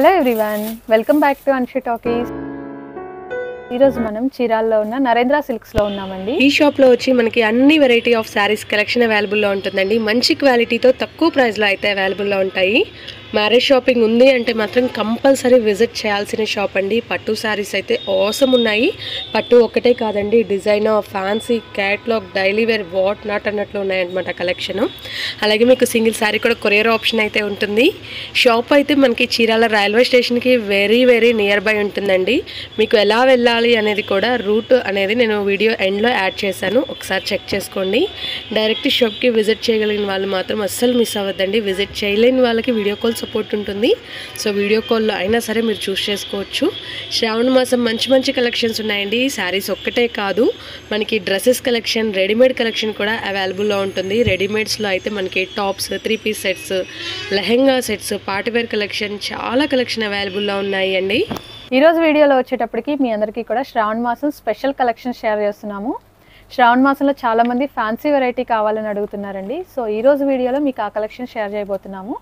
Hello everyone welcome back to Anshi talkies ఈరోజు మనం చీరాల్లో ఉన్న నరేంద్ర సిల్క్స్లో ఉన్నామండి. ఈ షాప్లో వచ్చి మనకి అన్ని వెరైటీ ఆఫ్ శారీస్ కలెక్షన్ అవైలబుల్లో ఉంటుందండి. మంచి క్వాలిటీతో తక్కువ ప్రైస్లో అయితే అవైలబుల్లో ఉంటాయి. మ్యారేజ్ షాపింగ్ ఉంది అంటే మాత్రం కంపల్సరీ విజిట్ చేయాల్సిన షాప్ అండి. పట్టు శారీస్ అయితే అవసరం ఉన్నాయి. పట్టు ఒక్కటే కాదండి design fancy catalogue daily wear what not అన్నట్లు ఉన్నాయన్నమాట కలెక్షన్ అలాగే మీకు సింగిల్ శారీ కూడా కొరియర్ ఆప్షన్ అయితే ఉంటుంది. షాప్ అయితే మనకి చీరాల రైల్వే స్టేషన్కి వెరీ వెరీ నియర్ బై ఉంటుందండి. మీకు ఎలా వెళ్ళాలి అనేది కూడా రూట్ అనేది నేను వీడియో ఎండ్లో యాడ్ చేశాను. ఒకసారి చెక్ చేసుకోండి. డైరెక్ట్ షాప్కి విజిట్ చేయగలిగిన వాళ్ళు మాత్రం అస్సలు మిస్ అవ్వద్దండి. విజిట్ చేయలేని వాళ్ళకి వీడియో కాల్స్ సపోర్ట్ ఉంటుంది. సో వీడియో కాల్లో అయినా సరే మీరు చూస్ చేసుకోవచ్చు. శ్రావణ మాసం మంచి మంచి కలెక్షన్స్ ఉన్నాయండి. శారీస్ ఒక్కటే కాదు. మనకి డ్రెస్సెస్ కలెక్షన్ రెడీమేడ్ కలెక్షన్ కూడా అవైలబుల్లో ఉంటుంది. రెడీమేడ్స్లో అయితే మనకి tops three piece sets lehenga sets party wear collection చాలా కలెక్షన్ అవైలబుల్లో ఉన్నాయి అండి ఈరోజు వీడియోలో వచ్చేటప్పటికి మీ అందరికీ కూడా శ్రావణ మాసం స్పెషల్ కలెక్షన్ షేర్ చేస్తున్నాము. శ్రావణ మాసంలో చాలామంది ఫ్యాన్సీ వెరైటీ కావాలని అడుగుతున్నారండి. సో ఈరోజు వీడియోలో మీకు ఆ కలెక్షన్ షేర్ చేయబోతున్నాము.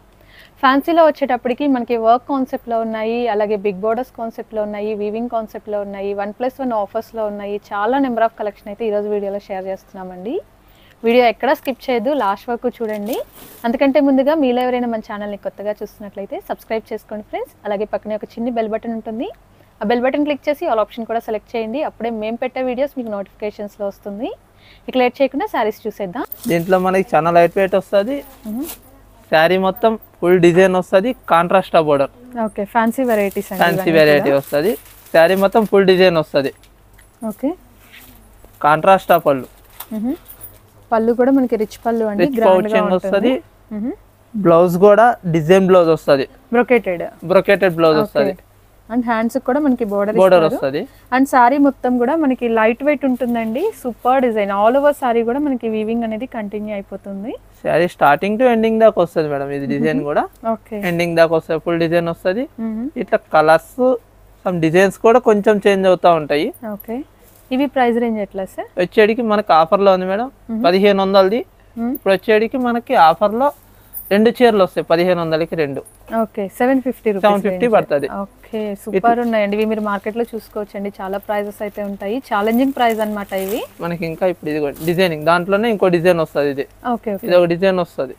ఫ్యాన్సీలో వచ్చేటప్పటికి మనకి వర్క్ కాన్సెప్ట్లో ఉన్నాయి అలాగే బిగ్ బోర్డర్స్ కాన్సెప్ట్లో ఉన్నాయి వీవింగ్ కాన్సెప్ట్లో ఉన్నాయి వన్ ప్లస్ వన్ ఆఫర్స్లో ఉన్నాయి. చాలా నెంబర్ ఆఫ్ కలెక్షన్ అయితే ఈరోజు వీడియోలో షేర్ చేస్తున్నామండి. వీడియో ఎక్కడ స్కిప్ చేయొద్దు లాస్ట్ వరకు చూడండి. అందుకంటే ముందుగా మీలో ఎవరైనా మన ఛానల్ని కొత్తగా చూస్తున్నట్లయితే సబ్స్క్రైబ్ చేసుకోండి ఫ్రెండ్స్ అలాగే పక్కనే ఒక చిన్న బెల్ బటన్ ఉంటుంది. ఆ బెల్ బటన్ క్లిక్ చేసి ఆల్ ఆప్షన్ కూడా సెలెక్ట్ చేయండి. అప్పుడే మేము పెట్టే వీడియోస్ మీకు నోటిఫికేషన్స్లో వస్తుంది. ఇక లేట్ చేయకుండా శారీస్ చూసేద్దాం. దీంట్లో మనకి చాలా లైట్ వెయిట్ వస్తుంది శారీ మొత్తం ఫుల్ డిజైన్ వస్తుంది contrast border okay fancy varieties fancy variety వస్తుంది. శారీ మొత్తం ఫుల్ డిజైన్ వస్తుంది. ఓకే. కాంట్రాస్ట్ పళ్ళు. పళ్ళు కూడా మనకి రిచ్ పళ్ళు అండి పౌచింగ్ వస్తుంది. బ్లౌజ్ కూడా డిజైన్ బ్లౌజ్ వస్తుంది. బ్రొకేటెడ్ బ్రొకేటెడ్ బ్లౌజ్ వస్తుంది. అండ్ హ్యాండ్స్ కూడా మనకి బోర్డర్ బోర్డర్ వస్తుంది. అండ్ సారీ మొత్తం కూడా మనకి లైట్ వెయిట్ ఉంటుందండి. Super design all over sari కూడా మనకి వీవింగ్ అనేది కంటిన్యూ అయిపోతుంది. శారీ స్టార్టింగ్ టు ఎండింగ్ దాకా వస్తుంది మేడం ఇది డిజైన్ కూడా. ఓకే ఎండింగ్ దాకా వస్తుంది. ఫుల్ డిజైన్ వస్తుంది. ఇట్లా కలర్స్ సమ్ డిజైన్స్ కూడా కొంచెం చేంజ్ అవుతా ఉంటాయి. ఓకే ఇవి ప్రైస్ రేంజ్ ఎట్లా సార్? వచ్చేటికి మనకి ఆఫర్లో ఉంది మేడం. పదిహేను వందలది. ఇప్పుడు వచ్చేటికి మనకి ఆఫర్లో రెండు చీరలు వస్తాయి. పదిహేను వందలకి రెండు. Okay seven fifty seven fifty పడుతుంది. ఓకే సూపర్ ఉన్నాయండి. ఇవి మీరు మార్కెట్లో చూసుకోవచ్చండి. చాలా ప్రైజెస్ అయితే ఉంటాయి. ఛాలెంజింగ్ ప్రైస్ అన్నమాట ఇవి. మనకి ఇంకా ఇప్పుడు ఇది డిజైనింగ్. దాంట్లోనే ఇంకో డిజైన్ వస్తుంది ఇది. ఓకే ఇది ఒక డిజైన్ వస్తుంది.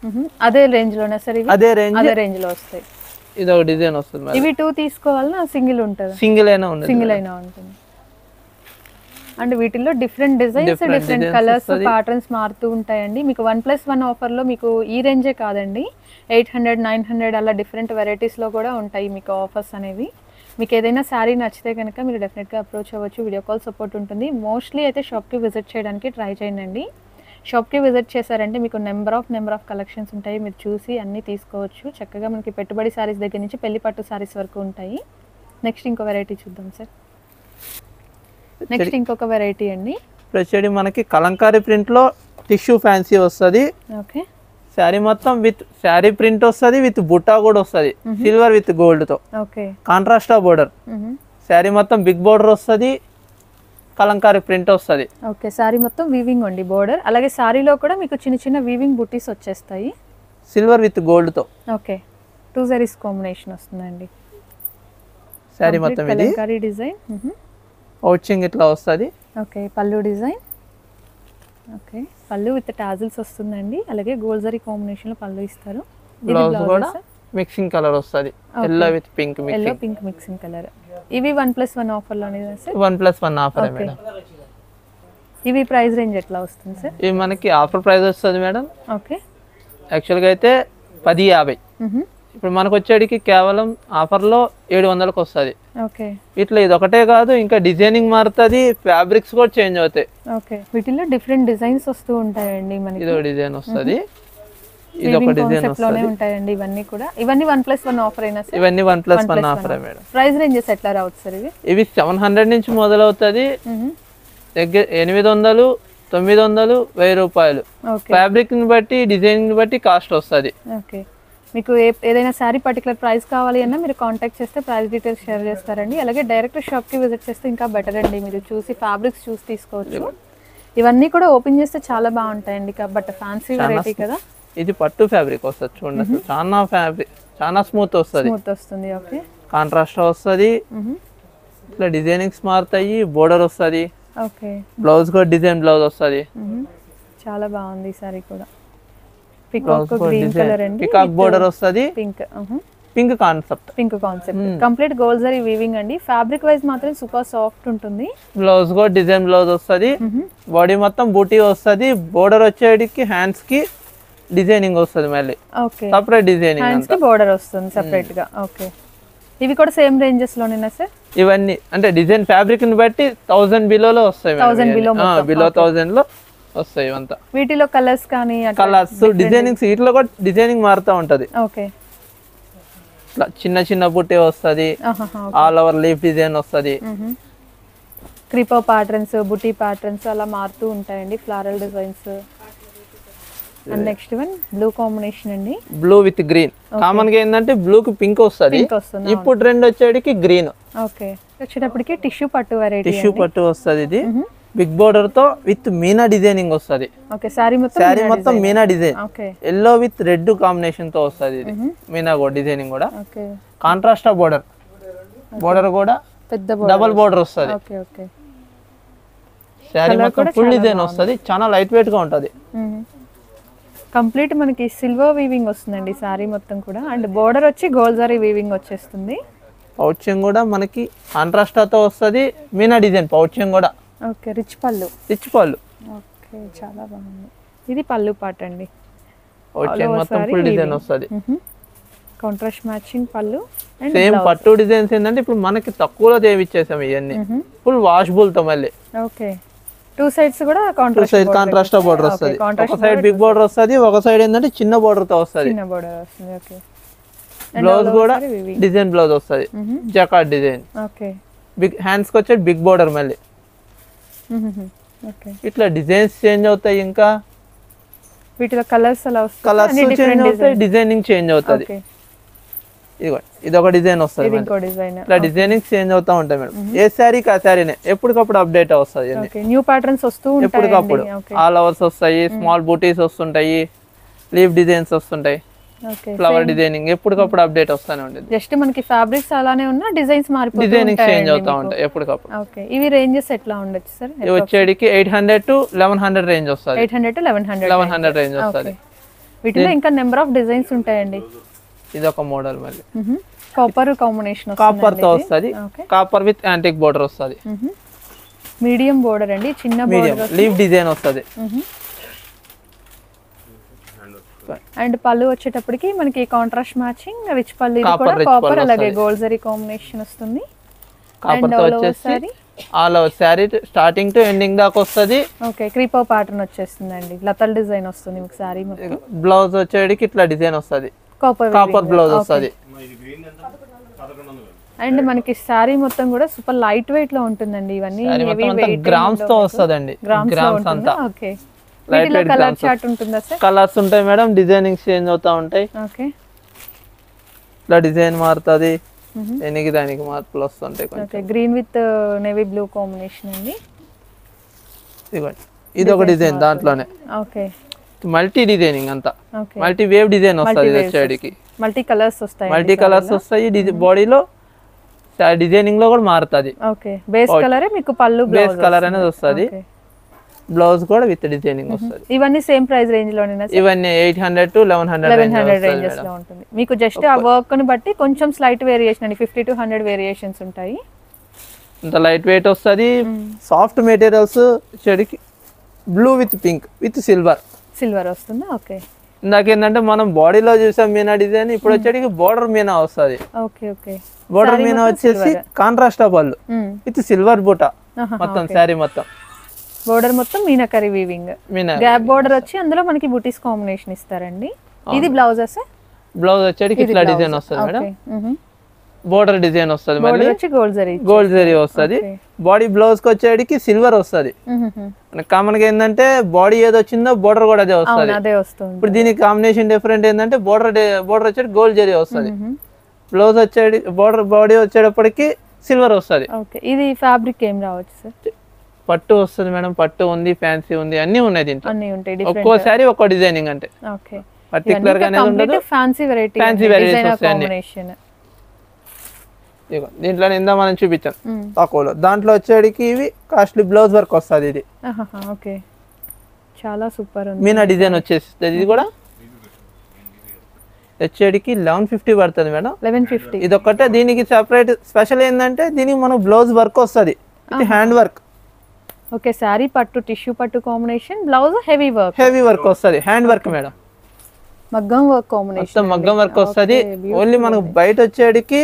అదే రేంజ్లోనే సార్ అదే రేంజ్. అదే రేంజ్లో వస్తాయి. ఇది ఒక డిజైన్ వస్తుంది ఇవి టూ తీసుకోవాలన్నా సింగిల్ ఉంటుందా? సింగిల్ అయినా ఉండదు. సింగిల్ అయినా ఉంటుంది. అండ్ వీటిల్లో different designs different colours. Patterns మారుతూ ఉంటాయండి. మీకు వన్ ప్లస్ వన్ ఆఫర్లో మీకు ఈ రేంజే కాదండి. ఎయిట్ హండ్రెడ్ నైన్ హండ్రెడ్ అలా డిఫరెంట్ వెరైటీస్లో కూడా ఉంటాయి మీకు ఆఫర్స్ అనేవి. మీకు ఏదైనా శారీ నచ్చితే కనుక మీరు డెఫినెట్గా అప్రోచ్ అవ్వచ్చు. వీడియో కాల్ సపోర్ట్ ఉంటుంది. మోస్ట్లీ అయితే షాప్కి విజిట్ చేయడానికి ట్రై చేయండి షాప్కి విజిట్ చేశారంటే మీకు number of number of collections ఉంటాయి. మీరు చూసి అన్నీ తీసుకోవచ్చు. చక్కగా మనకి పెట్టుబడి శారీస్ దగ్గర నుంచి పెళ్ళి పట్టు శారీస్ వరకు ఉంటాయి. నెక్స్ట్ ఇంకో వెరైటీ చూద్దాం సార్ నెక్స్ట్ ఇంకొక వెరైటీ అండి. వచ్చేది మనకి కలంకారీ ప్రింట్లో టిష్యూ ఫ్యాన్సీ వస్తుంది. ఓకే. శారీ మొత్తం విత్ శారీ ప్రింట్ వస్తుంది విత్ బుట్టా కూడా వస్తుంది. సిల్వర్ విత్ గోల్డ్తో ఓకే. Contrast border. శారీ మొత్తం బిగ్ బోర్డర్ వస్తుంది కలంకారీ ప్రింట్ వస్తుంది. ఓకే శారీ మొత్తం వీవింగ్ అండి బోర్డర్. అలాగే శారీలో కూడా మీకు చిన్న చిన్న వీవింగ్ బుటీస్ వచ్చేస్తాయి. సిల్వర్ విత్ గోల్డ్తో ఓకే టూ సారీస్ కాంబినేషన్ వస్తుందండి. శారీ మొత్తం ఇది. కలంకారీ డిజైన్. పౌచింగ్ ఇట్లా వస్తుంది. ఓకే పళ్ళు డిజైన్. ఓకే పళ్ళు విత్ టాజిల్స్ వస్తుందండి. అలాగే గోల్డ్ జరీ కాంబినేషన్లో పళ్ళు ఇస్తారు. బ్లౌజ్ కూడా మిక్సింగ్ కలర్ వస్తుంది. Yellow with pink yellow pink mixing colour ఇవి one plus one ఆఫర్లోనే sir one plus one offer. Madam. ఇవి ప్రైస్ రేంజ్ ఎట్లా వస్తుంది సార్ ఇవి మనకి ఆఫర్ ప్రైస్ వస్తుంది మేడం. ఓకే. యాక్చువల్గా అయితే పది యాభై. ఇప్పుడు మనకు వచ్చేటికి కేవలం ఆఫర్లో ఏడు వందలకు వస్తుంది ఓకే. ఇట్లా ఇది ఒకటే కాదు ఇంకా డిజైనింగ్ మారుతుంది ఫ్యాబ్రిక్స్ కూడా చేంజ్ అవుతాయి. ఓకే. వీటిల్లో డిఫరెంట్ డిజైన్స్ వస్తూ ఉంటాయండి మనకి. ఇది ఒక డిజైన్ వస్తుంది. ఇది ఒక డిజైన్ వస్తుంది. ఉంటాయండి ఇవన్నీ కూడా. ఇవన్నీ వన్ ప్లస్ వన్ ఆఫర్ అయినా సార్? ఇవన్నీ one plus one offer madam. Price ranges ఎట్లా రావచ్చు సార్ ఇవి? ఇవి సెవెన్ హండ్రెడ్ నుంచి మొదలవుతుంది. దగ్గర ఎనిమిది వందలు తొమ్మిది వందలు వెయ్యి రూపాయలు. ఫ్యాబ్రిక్ని బట్టి డిజైన్ని బట్టి కాస్ట్ వస్తుంది. ఓకే. మీకు ఏ ఏదైనా శారీ పర్టికులర్ ప్రైస్ కావాలి అన్నా మీరు కాంటాక్ట్ చేస్తే ప్రైస్ డీటెయిల్స్ షేర్ చేస్తారండి. అలాగే డైరెక్ట్ షాప్కి విజిట్ చేస్తే ఇంకా బెటర్ అండి. మీరు చూసి ఫ్యాబ్రిక్స్ చూసి తీసుకోవచ్చు. ఇవన్నీ కూడా ఓపెన్ చేస్తే చాలా బాగుంటాయండి బట్ ఫ్యాన్సీ వెరైటీ కదా. ఇది పట్టు ఫ్యాబ్రిక్ వస్తుంది చూడండి చాలా ఫ్యాబ్రిక్ చాలా స్మూత్ వస్తుంది. స్మూత్ వస్తుంది ఓకే కాంట్రాస్ట్ వస్తుంది. ఇట్లా డిజైనింగ్స్ మారుతాయి బోర్డర్ వస్తుంది. ఓకే బ్లౌజ్ కూడా డిజైన్ బ్లౌజ్ వస్తుంది. చాలా బాగుంది ఈ సారీ కూడా. పికాక్ కలర్ డిజైన్ అండి పికాక్ బోర్డర్ వస్తుంది. Pink pink concept pink concept complete gold zari weaving అండి. ఫ్యాబ్రిక్ వైజ్ మాత్రం సూపర్ సాఫ్ట్ ఉంటుంది. బ్లౌజ్ కూడా డిజైన్ బ్లౌజ్ వస్తుంది. బాడీ మొత్తం బూటీ వస్తుంది. బోర్డర్ వచ్చేటికి హ్యాండ్స్కి డిజైనింగ్ వస్తుంది మళ్ళీ. ఓకే సపరేట్ డిజైనింగ్ హ్యాండ్స్కి బోర్డర్ వస్తుంది సెపరేట్గా ఓకే ఇవి కూడా సేమ్ రేంజెస్ లోనేనా సార్ ఇవన్నీ అంటే డిజైన్ ఫ్యాబ్రిక్ని బట్టి థౌసండ్ బిలోలో వస్తాయి 1000 below మొత్తం. బిలో థౌసండ్లో వస్తాయి ఇవంతా. వీటిలో కలర్స్ కానీ కలర్స్ డిజైనింగ్స్ వీటిలో కూడా డిజైనింగ్ మారుతూ ఉంటది. ఓకే. ఇట్లా చిన్న చిన్న బుట్టే వస్తుంది. ఆల్ ఓవర్ లీఫ్ డిజైన్ వస్తుంది. క్రిపో ప్యాటర్న్స్ బుటీ ప్యాటర్న్స్ అలా మారుతూ ఉంటాయండి floral designs and next one blue combination అండి. బ్లూ విత్ గ్రీన్ కామన్గా ఏంటంటే బ్లూ కి పింక్ వస్తుంది. పింక్ వస్తుంది ఇప్పుడు ట్రెండ్ వచ్చేటికి గ్రీన్ ఓకే వచ్చేటప్పటికి టిష్యూ పట్టు వెరైటీ టిష్యూ పట్టు వస్తుంది ఇది. బిగ్ బోర్డర్తో విత్ మీనా డిజైనింగ్ వస్తుంది. ఓకే శారీ మొత్తం meena design? Yellow with red కాంబినేషన్తో వస్తుంది ఇది. మీనా కూడా డిజైనింగ్ కూడా. కాంట్రాస్ట్ బోర్డర్ బోర్డర్ కూడా పెద్ద డబల్ బోర్డర్ వస్తుంది. శారీ మొత్తం ఫుల్ డిజైన్ వస్తుంది. చాలా లైట్ వెయిట్గా ఉంటది. కంప్లీట్ మనకి సిల్వర్ వీవింగ్ వస్తుందండి శారీ మొత్తం కూడా. అండ్ బోర్డర్ వచ్చి గోల్డ్ జరీ వీవింగ్ వచ్చేస్తుంది. పౌచ్యం కూడా మనకి కాంట్రాస్ట్తో వస్తుంది. మీనా డిజైన్ పౌచ్యం కూడా. ఓకే రిచ్ పళ్ళు. రిచ్ పళ్ళు. ఓకే చాలా బాగుంది. ఇది పళ్ళు పాట అండి. మొత్తం ఫుల్ డిజైన్ వస్తుంది. కాంట్రాస్ట్ మ్యాచింగ్ పళ్ళు అండ్ సేమ్ పట్టు డిజైన్స్ ఏంటంటే ఇప్పుడు మనకి తక్కువలో చేయించేసాం ఇవన్నీ. ఫుల్ వాషబుల్తో మళ్ళీ. ఓకే. టూ సైడ్స్ కూడా కాంట్రాస్ట్ సైడ్ కాంట్రాస్ట్ బోర్డర్ వస్తుంది. ఒక సైడ్ బిగ్ బోర్డర్ వస్తుంది. ఒక సైడ్ ఏంటంటే చిన్న బోర్డర్తో వస్తుంది. చిన్న బోర్డర్ వస్తుంది ఓకే బ్లౌజ్ కూడా డిజైన్ బ్లౌజ్ వస్తుంది. జకాట్ డిజైన్ ఓకే బిగ్ హ్యాండ్స్కి వచ్చేది బిగ్ బోర్డర్ మళ్ళీ. ఇట్లా డిజైన్స్ చేంజ్ అవుతాయి ఇంకా? వీటిలో కలర్స్ అలా కలర్స్ చేంజ్ అవుతాయి డిజైనింగ్ చేంజ్ అవుతుంది. ఇదిగో ఇది ఒక డిజైన్ వస్తుంది ఇట్లా డిజైనింగ్ చేంజ్ అవుతా ఉంటాయి మేడం. ఏ శారీకి ఆ శారీనే ఎప్పటికప్పుడు అప్డేట్ వస్తుంది న్యూ ప్యాటర్న్స్ వస్తూ ఎప్పటికప్పుడు. ఆల్ అవర్స్ వస్తాయి స్మాల్ బూటీస్ వస్తుంటాయి లీఫ్ డిజైన్స్ వస్తుంటాయి. ఫ్లవర్ డిజైనింగ్ ఎప్పటికప్పుడు అప్డేట్ వస్తానే ఉంటుంది. జస్ట్ మనకి ఫ్యాబ్రిక్స్ అలానే ఉన్నా డిజైన్స్ మారిపోతూ డిజైనింగ్ చేంజ్ అవుతా. ఉంటాయి ఎప్పటికప్పుడు. ఓకే ఇవి రేంజెస్ ఎట్లా ఉండొచ్చు సార్ ఇవి వచ్చేటికి eight hundred to eleven hundred range వస్తుంది. Eight hundred to eleven hundred eleven hundred range వస్తుంది. వీటిలో ఇంకా నెంబర్ ఆఫ్ డిజైన్స్ ఉంటాయండి. ఇది ఒక మోడల్ మళ్ళీ. కాపర్ కాంబినేషన్ కాపర్తో వస్తుంది. Okay copper with antique border వస్తుంది. మీడియం బోర్డర్ అండి చిన్న బోర్డర్ లీఫ్ డిజైన్ వస్తుంది. అండ్ పళ్ళు వచ్చేటప్పటికి మనకి కాంట్రాస్ట్ మ్యాచింగ్ రిచ్ పళ్ళు కూడా కాపర్ అలాగే. గోల్డ్ జరీ కాంబినేషన్ వస్తుంది. కాపర్తో వచ్చేసి? All over sari starting to ending దాకా వస్తుంది. ఓకే క్రీపో ప్యాటర్న్ వచ్చేస్తుందండి. లతల్ డిజైన్ వస్తుంది మీకు సారీ బ్లౌజ్ వచ్చేటికి ఇట్లా డిజైన్ వస్తుంది. కాపర్ కాపర్ బ్లౌజ్ వస్తుంది. అండ్ మనకి సారీ మొత్తం కూడా సూపర్ లైట్ వెయిట్లో ఉంటుందండి. ఇవన్నీ శారీ గ్రామ్స్తో వస్తుందండి. గ్రామ్స్ అంతా. ఓకే Weight కలర్ చార్ట్ ఉంటుందా సార్? కలర్స్ ఉంటాయి మేడం డిజైనింగ్ చేంజ్ అవుతా ఉంటాయి. ఓకే. ఇట్లా డిజైన్ మారుతుంది దేనికి దానికి మార్పులు వస్తుంటాయి కొంచెం. Okay green with navy blue combination అండి. ఇదిగోండి ఇది ఒక డిజైన్ దాంట్లోనే. ఓకే. మల్టీ డిజైనింగ్ అంతా. మల్టీ వేవ్ డిజైన్ వస్తుంది ఇది వచ్చేటికి. మల్టీ కలర్స్ వస్తాయి మల్టీ కలర్స్ వస్తాయి బాడీలో డిజైనింగ్లో కూడా మారుతుంది. ఓకే. బేస్ కలరే మీకు పళ్ళు బేస్ కలర్ అనేది వస్తుంది. బ్లౌజ్ కూడా విత్ డిజైనింగ్ వస్తుంది. ఇవన్నీ సేమ్ ప్రైస్ రేంజ్ లోనేనా ఇవన్నీ eight hundred to eleven hundred eleven hundred రేంజెస్లో ఉంటుంది. మీకు జస్ట్ ఆ వర్క్ని బట్టి కొంచెం స్లైట్ వేరియేషన్ అండి. ఫిఫ్టీ టు హండ్రెడ్ వేరియేషన్స్ ఉంటాయి. ఇంత లైట్ వెయిట్ వస్తుంది. Soft materials చెడికి blue with pink with silver silver వస్తుందా? ఓకే ఇందాక ఏంటంటే మనం బాడీలో చూసాం మీనా డిజైన్ ఇప్పుడు వచ్చేటికి బోర్డర్ మీనా వస్తుంది. ఓకే ఓకే బోర్డర్ మీనా వచ్చేసి కాంట్రాస్ట్ పళ్ళు విత్ సిల్వర్ బూట. మొత్తం శారీ మొత్తం. బోర్డర్ మొత్తం meenakari weaving meena gap border వచ్చి అందులో మనకి బుటీస్ కాంబినేషన్ ఇస్తారండి. ఇది బ్లౌజ్ సార్ బ్లౌజ్ వచ్చేటికి ఇట్లా డిజైన్ వస్తుంది మేడం. బోర్డర్ డిజైన్ వస్తుంది మళ్ళీ. గోల్డ్ జరీ గోల్డ్ జరీ వస్తుంది. బాడీ బ్లౌజ్కి వచ్చేటికి సిల్వర్ వస్తుంది. కామన్గా ఏంటంటే బాడీ ఏది వచ్చిందో బోర్డర్ కూడా అదే వస్తుంది. ఇప్పుడు దీనికి కాంబినేషన్ డిఫరెంట్ ఏంటంటే బోర్డర్ బోర్డర్ వచ్చేటి గోల్డ్ జరీ వస్తుంది. బ్లౌజ్ వచ్చేటి బోర్డర్ బాడీ వచ్చేటప్పటికి సిల్వర్ వస్తుంది. ఓకే ఇది ఫ్యాబ్రిక్ ఏం రావచ్చు సార్ పట్టు వస్తుంది మేడం పట్టు ఉంది ఫ్యాన్సీ ఉంది అన్ని ఉన్నాయి దీంట్లో. అన్ని ఉంటాయి ఒక్కోసారి ఒక్కో డిజైనింగ్ అంటే ఓకే. పర్టికులర్గా ఉండదు. ఫ్యాన్సీ వెరైటీ వస్తాయి దీంట్లో ఇందా మనం చూపించాం. తక్కువలో దాంట్లో వచ్చేటికి ఇవి కాస్ట్లీ బ్లౌజ్ వర్క్ వస్తుంది ఇది. ఓకే. చాలా సూపర్ ఉంది. మీనా డిజైన్ వచ్చేస్తుంది ఇది కూడా వచ్చేటికి లెవెన్ ఫిఫ్టీ పడుతుంది మేడం. లెవెన్ ఫిఫ్టీ ఇది ఒక్కటే దీనికి సెపరేట్ స్పెషల్ ఏంటంటే దీనికి మనకు బ్లౌజ్ వర్క్ వస్తుంది. హ్యాండ్ వర్క్ ఓకే శారీ పట్టు టిష్యూ పట్టు combination blouse heavy work. Heavy work వస్తుంది. Hand work madam. మగ్గం వర్క్ కాంబినేషన్ మగ్గం వర్క్ వస్తుంది. ఓన్లీ మనకు బయట వచ్చేటికి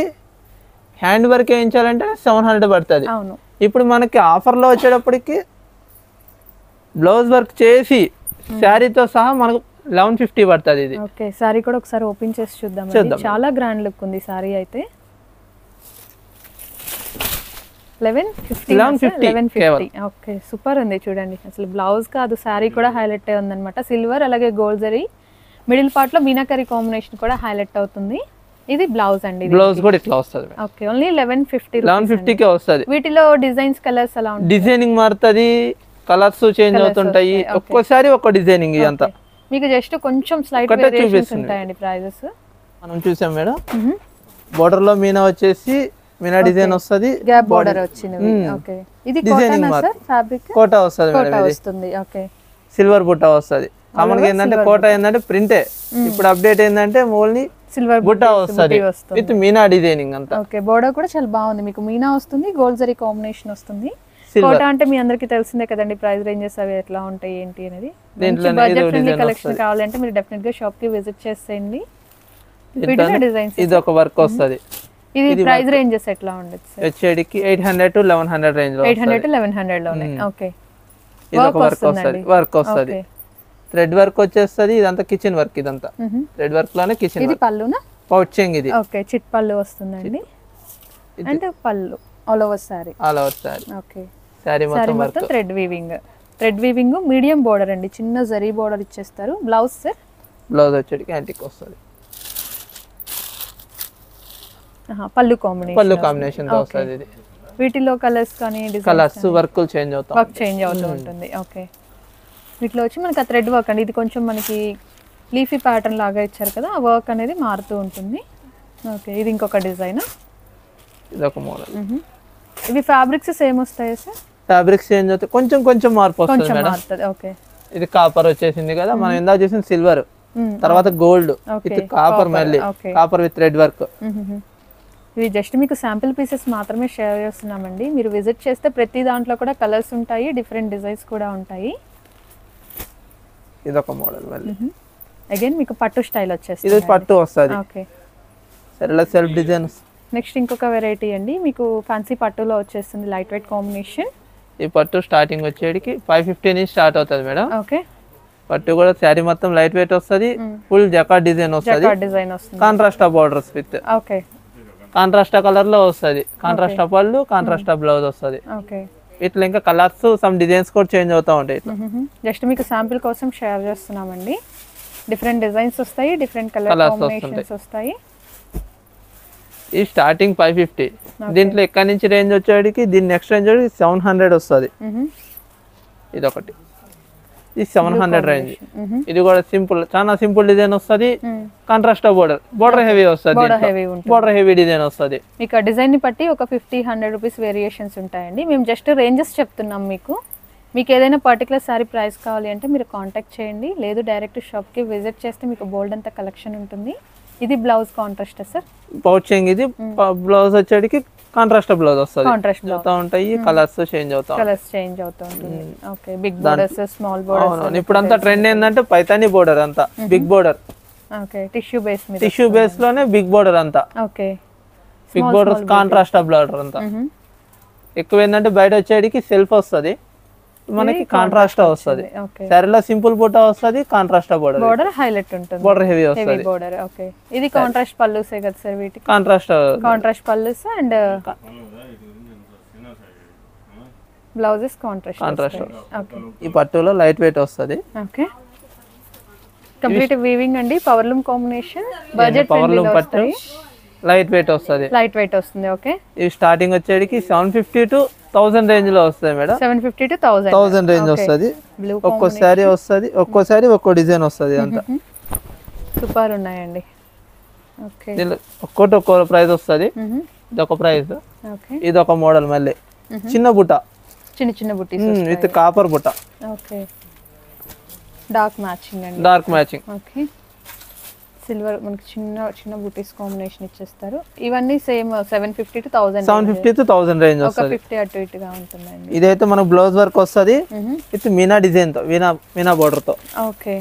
హ్యాండ్ వర్క్ వేయించాలంటే సెవెన్ హండ్రెడ్ పడుతుంది. అవును. ఇప్పుడు మనకి ఆఫర్లో వచ్చేటప్పటికి బ్లౌజ్ వర్క్ చేసి శారీతో సహా మనకు లెవెన్ ఫిఫ్టీ పడుతుంది ఇది. ఓకే సారీ కూడా ఒకసారి ఓపెన్ చేసి చూద్దాం చూద్దాం. చాలా గ్రాండ్ లుక్ ఉంది సారీ అయితే. Eleven fifty 1150 eleven. Fifty okay super ఉంది చూడండి. అసలు బ్లౌజ్ కాదు సారీ కూడా హైలైట్ అయి ఉందన్నమాట. సిల్వర్ అలాగే గోల్డ్ జరీ మిడిల్ పార్ట్లో మీనాకరీ కాంబినేషన్ కూడా హైలైట్ అవుతుంది. ఇది బ్లౌజ్ అండి బ్లౌజ్ కూడా ఇట్లా వస్తుంది okay only eleven fifty eleven fifty K వస్తుంది. వీటిలో డిజైన్స్ కలర్స్ అలా ఉంటాయి? డిజైనింగ్ మారుతుంది కలర్స్ చేంజ్ అవుతుంటాయి. ఒక్కోసారి ఒక్కో డిజైనింగ్ ఇదంతా. మీకు జస్ట్ కొంచెం స్లైట్ వేరియేషన్స్. ఉంటాయండి ప్రైజెస్ మనం చూసాం మేడం. బోర్డర్లో మీనా వచ్చేసి మీనా డిజైన్ వస్తుంది గ్యాప్ బోర్డర్ వచ్చినవి ఓకే ఇది ఫ్యాబ్రిక్ కోట వస్తుంది మేడం వస్తుంది. ఓకే సిల్వర్ బుట్ట వస్తుంది. కామన్గా ఏంటంటే కోట ఏంటంటే ప్రింటే ఇప్పుడు అప్డేట్ ఏంటంటే ఓన్లీ సిల్వర్ బుట్ట వస్తుంది విత్ మీనా డిజైనింగ్ అంతా. ఓకే బోర్డర్ కూడా చాలా బాగుంది. మీకు మీనా వస్తుంది గోల్డ్ జరీ కాంబినేషన్ వస్తుంది. కోట అంటే మీ అందరికీ తెలిసిందే కదండి ప్రైస్ రేంజెస్ అవి ఎట్లా ఉంటాయి ఏంటి అనేది. Budget friendly collection. కావాలంటే మీరు డెఫినెట్గా షాప్కి విజిట్ చేసేయండి. డిజైన్స్ ఇది ఒక వర్క్ వస్తుంది. ఇది ప్రైస్ రేంజెస్ ఎట్లా ఉండదు sir? వచ్చేటికి eight hundred to eleven hundred రేంజ్లో ఎయిట్ హండ్రెడ్ టు లెవెన్ హండ్రెడ్లోనే. ఓకే. ఇది ఒక వర్క్ వస్తుంది. వర్క్ వస్తుంది. థ్రెడ్ వర్క్ వచ్చేస్తుంది ఇదంతా కిచెన్ వర్క్ ఇదంతా. థ్రెడ్ వర్క్లోనే కిచెన్ ఇది పళ్ళునా? పౌచింగ్ ఇది. ఓకే చిట్ పళ్ళు వస్తుందండి. అంటే pallu all over sari all over sari okay. Sari మొత్తం వర్క్ మొత్తం thread weaving thread weaving medium border అండి. చిన్న జరీ బోర్డర్ ఇచ్చేస్తారు. బ్లౌజ్ సార్ బ్లౌజ్ వచ్చేటికి యాంటిక్ వస్తుంది. పళ్ళు కాంబినేషన్ పళ్ళు కాంబినేషన్తో వస్తుంది. ఇది వీటిలో కలర్స్ కానీ కలర్స్ వర్కులు చేంజ్ అవుతాం వర్క్ చేంజ్ అవుతూ ఉంటుంది. ఓకే వీటిలో వచ్చి మనకి ఆ థ్రెడ్ వర్క్ అండి. ఇది కొంచెం మనకి లీఫీ ప్యాటర్న్ లాగా ఇచ్చారు కదా ఆ వర్క్ అనేది మారుతూ ఉంటుంది. ఓకే ఇది ఇంకొక డిజైన్ ఇది ఒక మోడల్ ఇవి ఫ్యాబ్రిక్స్ సేమ్ వస్తాయి సార్? ఫ్యాబ్రిక్స్ చేంజ్ అవుతాయి. కొంచెం కొంచెం మార్పు వస్తుంది మేడం ఓకే ఇది కాపర్ వచ్చేసింది కదా మనం ఇందాక చూసిన సిల్వర్ తర్వాత గోల్డ్ విత్ కాపర్ మళ్ళీ. Copper with red work. ఇవి జస్ట్ మీకు శాంపిల్ పీసెస్ మాత్రమే షేర్ చేస్తున్నామండి. మీరు విజిట్ చేస్తే ప్రతి దాంట్లో కూడా కలర్స్ ఉంటాయి డిఫరెంట్ డిజైన్స్ కూడా ఉంటాయి. ఇది ఒక మోడల్ మళ్ళీ అగైన్ మీకు పట్టు స్టైల్ ఇది వచ్చేస్తుంది పట్టు వస్తుంది. ఓకే సరే సెల్ఫ్ డిజైన్ నెక్స్ట్ ఇంకొక వెరైటీ అండి. మీకు ఫ్యాన్సీ పట్టులో వచ్చేస్తుంది లైట్ వెయిట్ కాంబినేషన్ ఈ పట్టు స్టార్టింగ్ వచ్చేటికి ఫైవ్ ఫిఫ్టీ నుంచి స్టార్ట్ అవుతుంది మేడం. ఓకే పట్టు కూడా శారీ మొత్తం లైట్ వెయిట్ వస్తుంది. ఫుల్ జకా డిజైన్ వస్తుంది. జకార్డ్ డిజైన్ వస్తుంది. కాంట్రాస్టా బార్డర్స్ విత్ ఓకే కాంట్రాస్టా కలర్లో వస్తుంది కాంట్రాస్టా పళ్ళు కాంట్రాస్టా బ్లౌజ్ వస్తుంది. ఓకే. ఇట్లా ఇంకా కలర్స్ సమ్ డిజైన్స్ కూడా చేంజ్ అవుతా ఉంటాయి ఇట్లా. జస్ట్ మీకు శాంపిల్ కోసం షేర్ చేస్తున్నామండి. డిఫరెంట్ డిజైన్స్ వస్తాయి డిఫరెంట్ కలర్ కాంబినేషన్స్ వస్తాయి. ఈ స్టార్టింగ్ ఫైవ్ ఫిఫ్టీ దీంట్లో ఎక్కడి నుంచి రేంజ్ వచ్చేటికి దీని నెక్స్ట్ రేంజ్ సెవెన్ హండ్రెడ్ వస్తుంది. మ్మ్. ఇది సెవెన్ హండ్రెడ్ రేంజ్. ఇది కూడా సింపుల్ చాలా సింపుల్ డిజైన్ వస్తుంది. కాంట్రాస్ట్ బోర్డర్ బోర్డర్ హెవీ వస్తుంది. బోర్డర్ హెవీ డిజైన్ వస్తుంది. మీకు ఆ డిజైన్ని బట్టి ఒక ఫిఫ్టీ హండ్రెడ్ రూపీస్ వేరియేషన్స్ ఉంటాయండి. మేము జస్ట్ రేంజెస్ చెప్తున్నాం మీకు. మీకు ఏదైనా పర్టికులర్ సారీ ప్రైస్ కావాలి అంటే మీరు కాంటాక్ట్ చేయండి. లేదు డైరెక్ట్ షాప్కి విజిట్ చేస్తే మీకు బోల్డ్ అంత కలెక్షన్ ఉంటుంది. ఇది బ్లౌజ్ కాంట్రాస్ట్ సార్? పౌచింగ్ ఇది బ్లౌజ్ వచ్చేటికి కాంట్రాస్ట్ బ్లౌజ్ వస్తుంది. Contrast blouse. అవుతా ఉంటాయి కలర్స్ చేంజ్ అవుతా ఉంటాయి. కలర్స్ చేంజ్ అవుతూ okay big borders small borders ఇప్పుడు అంతా ట్రెండ్ ఏంటంటే పైతాని బోర్డర్ అంతా big border. Okay tissue base మీద టిష్యూ బేస్లోనే బిగ్ బోర్డర్ అంతా. Okay. Big border. Contrast border అంతా. ఎక్కువ ఏంటంటే బయట వచ్చేటికి సెల్ఫ్ వస్తుంది. మనకి కాంట్రాస్ట్ వస్తుంది. సరేలా సింపుల్ బుట్ట వస్తుంది కాంట్రాస్ట్ బోర్డర్ బోర్డర్ హైలైట్ ఉంటుంది. బోర్డర్ హెవీ హెవీ వస్తుంది. బోర్డర్ ఓకే ఇది కాంట్రాస్ట్ పళ్ళుసే కదా సార్ వీటికి? Contrast contrast pallus and blouses contrast okay ఈ పట్టులో లైట్ వెయిట్ వస్తుంది. ఓకే కంప్లీట్ వీవింగ్ అండి. Power loom combination budget power loom పట్టు. లైట్ వెయిట్ వస్తుంది. లైట్ వెయిట్ వస్తుంది ఓకే ఇవి స్టార్టింగ్ వచ్చేటికి సెవెన్ ఫిఫ్టీ టు థౌసండ్ రేంజ్లో వస్తుంది madam. Seven fifty to thousand thousand range వస్తుంది. బ్లూ ఒక్కోసారి వస్తుంది. ఒక్కోసారి ఒక్కో డిజైన్ వస్తుంది అంతా. సూపర్ ఉన్నాయండి. ఓకే దీనిలో ఒక్కోటి ఒక్కో ప్రైస్ వస్తుంది. ఇది ఒక ప్రైస్. ఓకే ఇది ఒక మోడల్ మళ్ళీ. చిన్న బుట్ట. చిన్న చిన్న buttis with copper butta. Okay dark matching dark matching okay silver మనకి చిన్న చిన్న బుటీస్ కాంబినేషన్ ఇచ్చేస్తారు. ఇవన్నీ same seven fifty to thousand seven fifty to thousand range వస్తుంది. ఫిఫ్టీ అటు ఇటుగా ఉంటుందండి. ఇదైతే మనకు బ్లౌజ్ వర్క్ వస్తుంది. విత్ మీనా డిజైన్తో మీనా మీనా border తో. Okay.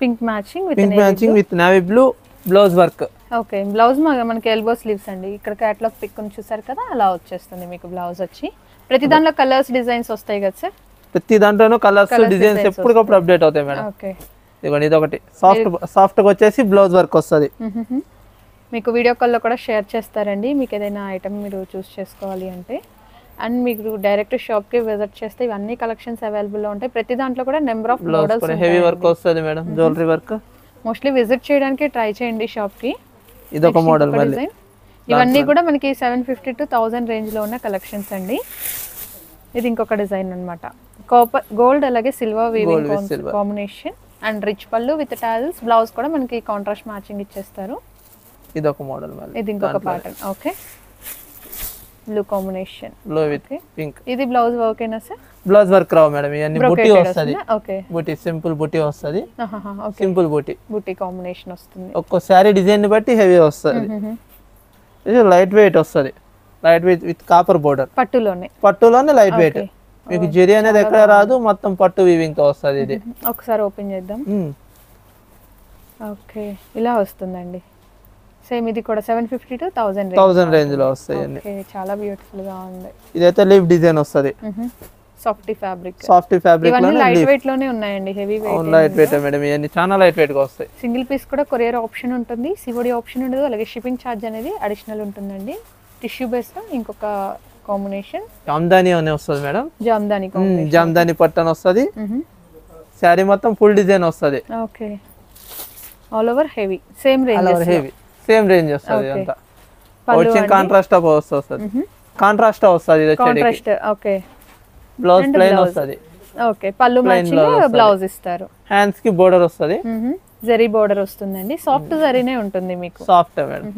Pink matching with pink matching with navy blue blouse work okay. Blouse మనకి ఎల్బో స్లీవ్స్ అండి. ఇక్కడ క్యాట్లాగ్ పిక్ చూసారు కదా అలా వచ్చేస్తుంది మీకు బ్లౌజ్ వచ్చి. ప్రతి దాంట్లో కలర్స్ డిజైన్స్ వస్తాయి కదా సార్ ప్రతి దాంట్లోనూ కలర్స్ డిజైన్స్ ఎప్పటికప్పుడు అప్డేట్ అవుతాయి మేడం. ఓకే. ఇదిగోండి ఇది ఒకటి. సాఫ్ట్ సాఫ్ట్గా వచ్చేసి బ్లౌజ్ వర్క్ వస్తుంది. మీకు వీడియో కాల్లో కూడా షేర్ చేస్తారండి. మీకు ఏదైనా ఐటమ్ మీరు చూస్ చేసుకోవాలి అంటే. అండ్ మీకు డైరెక్ట్ షాప్కి విజిట్ చేస్తే ఇవన్నీ కలెక్షన్స్ అవైలబుల్లో ఉంటాయి. ప్రతి దాంట్లో కూడా number of models heavy work వస్తుంది madam. Jewellery work mostly visit చేయడానికి ట్రై చేయండి షాప్కి ఇది ఒక మోడల్ ఇవన్నీ కూడా మనకి సెవెన్ ఫిఫ్టీ టు థౌజండ్ రేంజ్లో ఉన్న కలెక్షన్స్ అండి. ఇది ఇంకొక డిజైన్ అన్నమాట. కాపర్ గోల్డ్ అలాగే silver weaving. Combination and rich pallu with tassels blouse కూడా మనకి కాంట్రాస్ట్ మ్యాచింగ్ ఇచ్చేస్తారు. ఇది ఒక మోడల్ ఇది ఇంకొక pattern okay blue combination blue with. Pink ఇది బ్లౌజ్ వర్క్ అయినా సార్? బ్లౌజ్ వర్క్ రావు మేడం. ఇవన్నీ బుట్టి వస్తుంది. ఓకే బుట్టి సింపుల్ బుట్టి వస్తుంది. ఓకే సింపుల్ బుట్టి. బుట్టి కాంబినేషన్ వస్తుంది. ఒక్కో శారీ డిజైన్ని బట్టి హెవీ వస్తుంది. ఇది లైట్ వెయిట్ వస్తుంది. Light weight with copper border పట్టులోనే. పట్టులోనే లైట్ వెయిట్. మీకు జెరీ అనేది ఎక్కడ రాదు మొత్తం పట్టు వీవింగ్తో వస్తుంది ఇది. ఒకసారి ఓపెన్ చేద్దాం. ఓకే. ఇలా వస్తుందండి. సేమ్ ఇది కూడా seven fifty to thousand thousand రేంజ్లో వస్తాయి అన్ని. ఓకే చాలా బ్యూటిఫుల్గా ఉంది. ఇదైతే లీవ్ డిజైన్ వస్తుంది. సాఫ్ట్ ఫ్యాబ్రిక్ సాఫ్ట్ ఫ్యాబ్రిక్ ఇవన్నీ లైట్ వెయిట్లోనే ఉన్నాయండి heavy weight light weight madam ఇవన్నీ చాలా లైట్ వెయిట్గా వస్తాయి. సింగిల్ పీస్ కూడా కొరియర్ ఆప్షన్ ఉంటుంది సివడి ఆప్షన్ ఉండదు అలాగే షిప్పింగ్ ఛార్జ్ అనేది అడిషనల్ ఉంటుందండి. టిష్యూ బేస్ ఇంకొక కాంబినేషన్? జామ్దాని అని వస్తుంది మేడం. జామ్దాని జామ్దాని పట్టన్ వస్తుంది. శారీ మొత్తం ఫుల్ డిజైన్ వస్తుంది. Okay. All over heavy same range heavy same range వస్తుంది. అంతా. వచ్చిన కాంట్రాస్ట్ వస్తుంది కాంట్రాస్ట్ వస్తుంది ఇది కాంట్రాస్ట్ ఓకే. Blouse plain. వస్తుంది. ఓకే పళ్ళు మ్యాచింగ్ బ్లౌజ్ ఇస్తారు. హ్యాండ్స్కి బోర్డర్ వస్తుంది. జరీ బోర్డర్ వస్తుందండి. సాఫ్ట్ జరీనే ఉంటుంది మీకు. Soft madam.